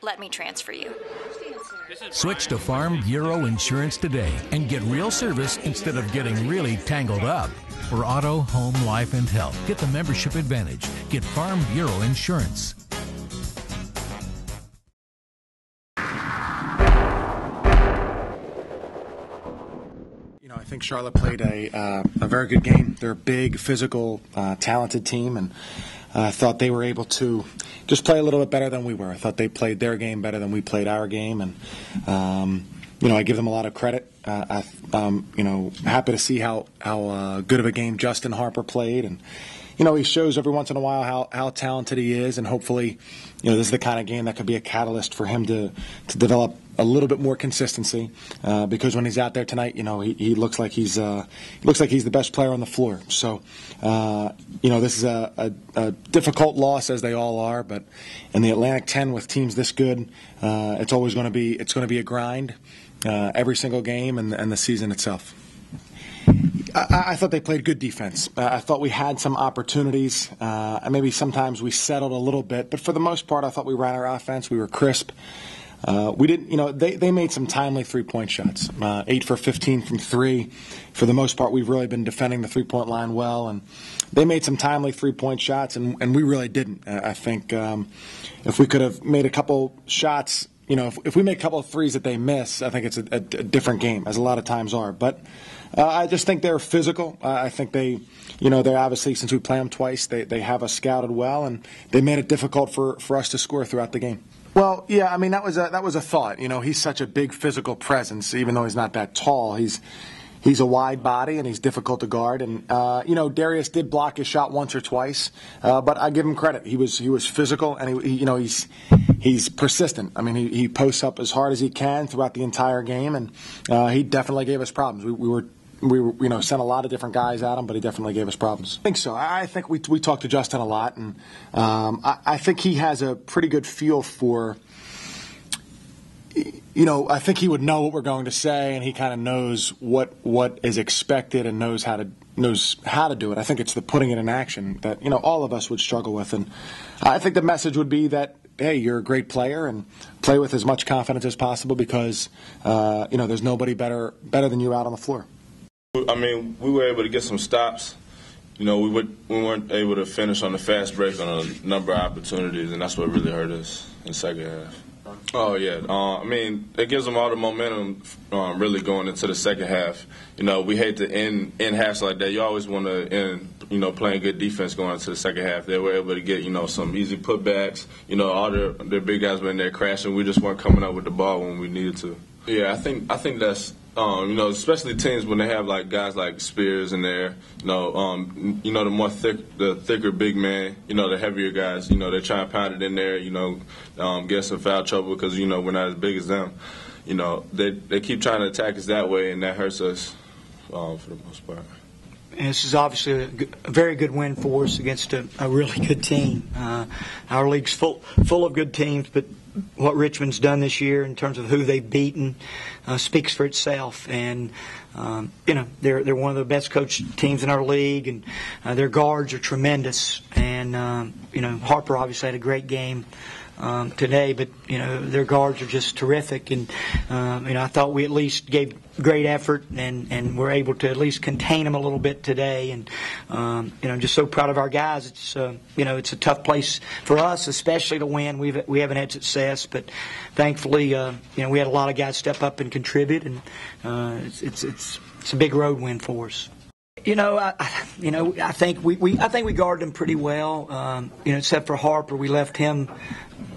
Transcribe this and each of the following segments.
Let me transfer you. Switch to Farm Bureau Insurance today and get real service instead of getting really tangled up. For auto, home, life, and health, get the membership advantage. Get Farm Bureau Insurance. You know, I think Charlotte played a, uh, a very good game. They're a big, physical, uh, talented team, and I thought they were able to just play a little bit better than we were. I thought they played their game better than we played our game, and um, you know, I give them a lot of credit. Uh, I, um, you know, happy to see how how uh, good of a game Justin Harper played, and you know, he shows every once in a while how, how talented he is, and hopefully, you know, this is the kind of game that could be a catalyst for him to, to develop a little bit more consistency. Uh, because when he's out there tonight, you know, he, he looks like he's uh, looks like he's the best player on the floor. So, uh, you know, this is a, a, a, difficult loss as they all are, but in the Atlantic 10 with teams this good, uh, it's always going to be it's going to be a grind uh, every single game and, and the season itself. I, I, thought they played good defense. Uh, I thought we had some opportunities. Uh, maybe sometimes we settled a little bit, but for the most part, I thought we ran our offense. We were crisp. Uh, we didn't, you know, they, they made some timely three point shots. Uh, eight for 15 from three. For the most part, we've really been defending the three point line well, and they made some timely three point shots, and, and we really didn't. I think um, if we could have made a couple shots you know, if, if, we make a couple of threes that they miss, I think it's a, a, a different game, as a lot of times are. But uh, I just think they're physical. Uh, I think they, you know, they're obviously since we play them twice, they they have us scouted well, and they made it difficult for, for us to score throughout the game. Well, yeah, I mean that was a that was a thought. You know, he's such a big physical presence, even though he's not that tall. He's he's a wide body and he's difficult to guard. And uh, you know, Darrius did block his shot once or twice, uh, but I give him credit. He was he was physical and he, he you know he's he's persistent. I mean, he, he posts up as hard as he can throughout the entire game, and uh, he definitely gave us problems. We, we were we you know sent a lot of different guys at him, but he definitely gave us problems. I think so. I think we we talked to Justin a lot, and um, I, I, think he has a pretty good feel for. You know, I think he would know what we're going to say, and he kind of knows what what is expected and knows how to knows how to do it. I think it's the putting it in action that you know all of us would struggle with, and I think the message would be that hey, you're a great player and play with as much confidence as possible because uh, you know there's nobody better better than you out on the floor. I mean, we were able to get some stops. You know, we would, we weren't able to finish on the fast break on a number of opportunities, and that's what really hurt us in second half. Oh yeah, uh, I mean it gives them all the momentum um, really going into the second half. You know, we hate to end end halves like that. You always want to end, you know, playing good defense going into the second half. They were able to get you know some easy putbacks. You know, all their their big guys were in there crashing. We just weren't coming up with the ball when we needed to. Yeah, I think I think that's um, you know, especially teams when they have like guys like Spears in there, you know, um, you know the more thick, the thicker big man, you know, the heavier guys, you know, they try and pound it in there, you know, um, get some foul trouble because you know we're not as big as them. You know, they they keep trying to attack us that way, and that hurts us um, for the most part. And this is obviously a, very good win for us against a, a really good team. Uh, our league's full full of good teams, but what Richmond's done this year in terms of who they've beaten uh, speaks for itself. And um, you know they're they're one of the best coached teams in our league, and uh, their guards are tremendous. And um, you know Harper obviously had a great game um, today, but you know their guards are just terrific, and um, you know I thought we at least gave great effort and and we're able to at least contain them a little bit today, and um, you know I'm just so proud of our guys. It's uh, you know it's a tough place for us, especially to win. We've we haven't had success, but thankfully uh, you know we had a lot of guys step up and contribute, and uh, it's, it's it's it's a big road win for us. You know, I, you know, I think we, we I think we guarded him pretty well. Um, you know, except for Harper, we left him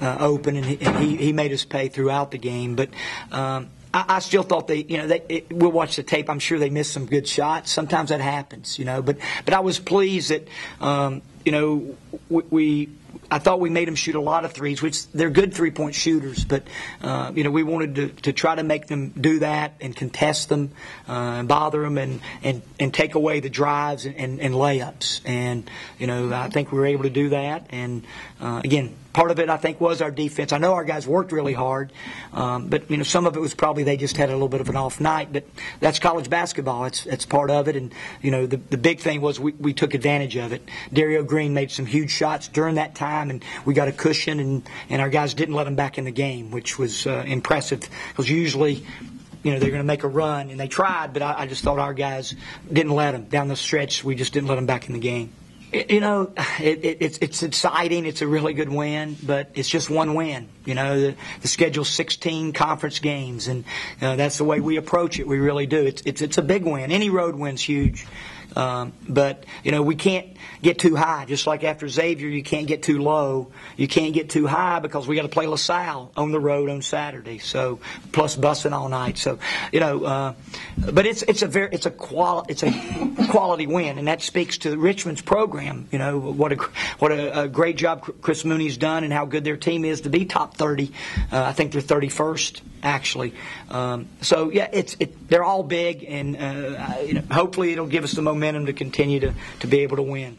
uh, open, and, he, and he, he made us pay throughout the game. But um, I, I, still thought they, you know, they, it, we'll watch the tape. I'm sure they missed some good shots. Sometimes that happens, you know. But but I was pleased that, um, you know, we, we I thought we made them shoot a lot of threes, which they're good three point shooters, but uh, you know we wanted to, to try to make them do that and contest them, uh, and bother them, and, and, and take away the drives and, and, and layups. And you know I think we were able to do that. And uh, again, part of it I think was our defense. I know our guys worked really hard, um, but you know some of it was probably they just had a little bit of an off night. But that's college basketball. It's it's part of it. And you know the the big thing was we, we took advantage of it. Derrio Green made some huge shots during that time, and we got a cushion, and, and our guys didn't let them back in the game, which was uh, impressive because usually. You know they're going to make a run, and they tried, but I, I just thought our guys didn't let them down the stretch. We just didn't let them back in the game. You know, it, it, it's it's exciting. It's a really good win, but it's just one win. You know, the, the schedule's 16 conference games, and uh, that's the way we approach it. We really do. It's it's it's a big win. Any road win's huge. Um, but you know we can't get too high. Just like after Xavier, you can't get too low. You can't get too high because we got to play LaSalle on the road on Saturday. So plus busing all night. So you know, uh, but it's it's a very it's a quali- it's a quality win, and that speaks to Richmond's program. You know what a what a, a great job Chris Mooney's done, and how good their team is to be top 30. Uh, I think they're 31st actually. Um, so yeah, it's it, they're all big, and uh, you know, hopefully it'll give us the momentum to continue to, to be able to win.